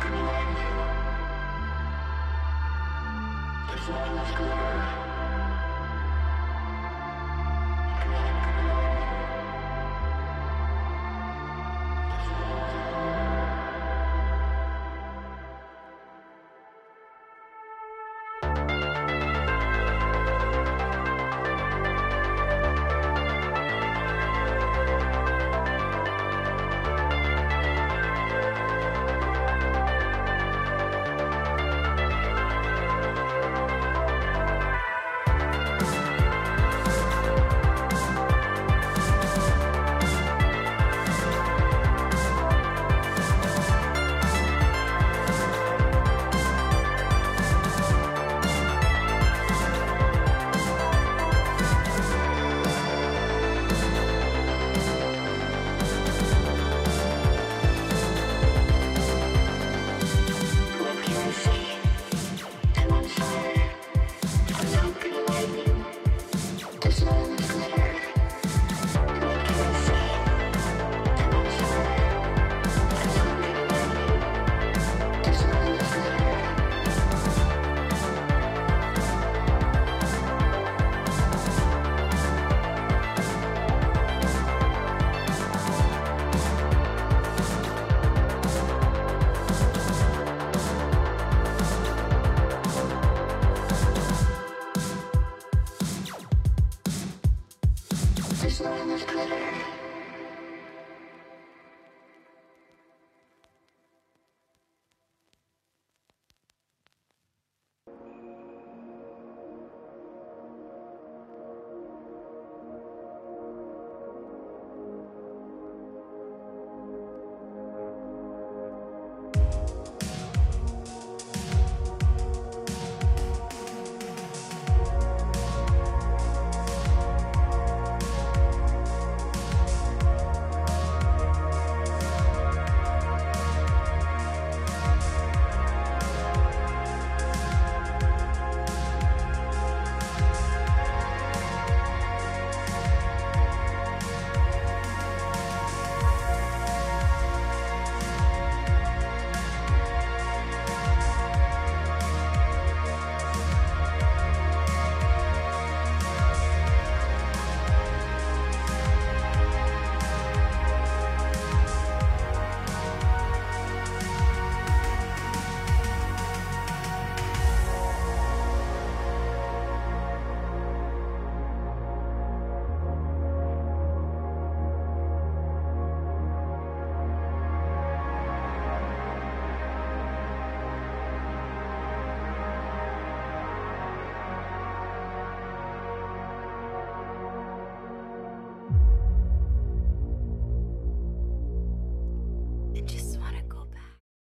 broken one. It's all over.